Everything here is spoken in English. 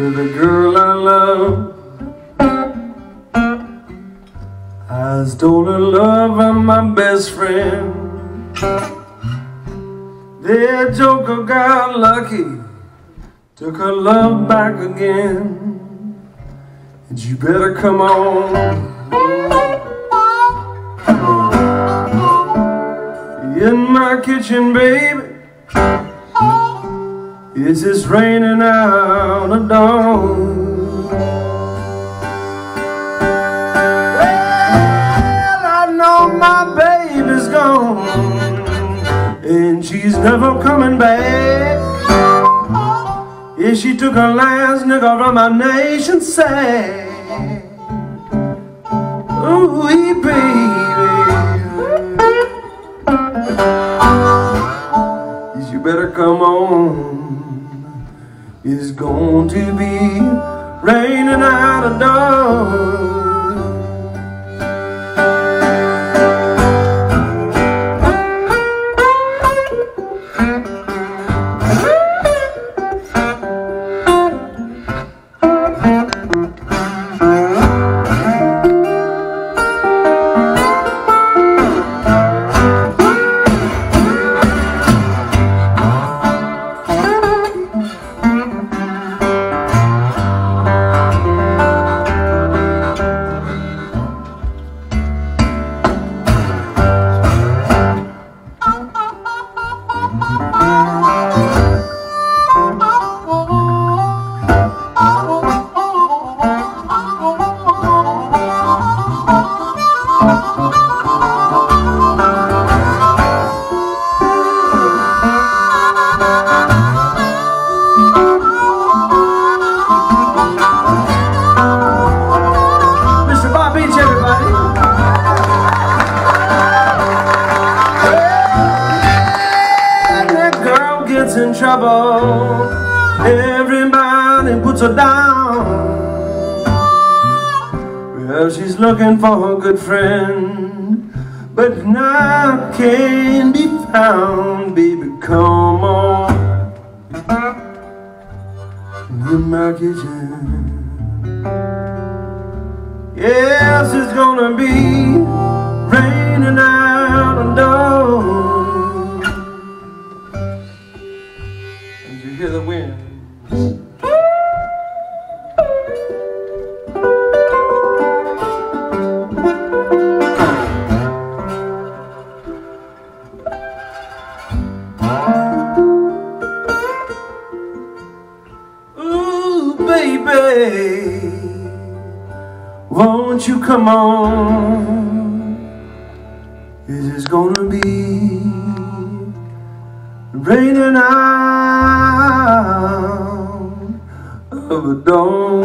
with a girl I love. Stole her love from my best friend. That joker got lucky, took her love back again. And you better come on. In my kitchen, baby, it's just raining out a dawn. She's never coming back. Yeah, she took her last nigga from my nation sad. Ooh, baby. You better come on. It's going to be raining out of in trouble. Everybody puts her down. Well, she's looking for a good friend But now can't be found Baby, come on. In my kitchen Yes, it's gonna be hear the wind. Ooh, baby, won't you come on? Is this gonna be raining out of a dawn.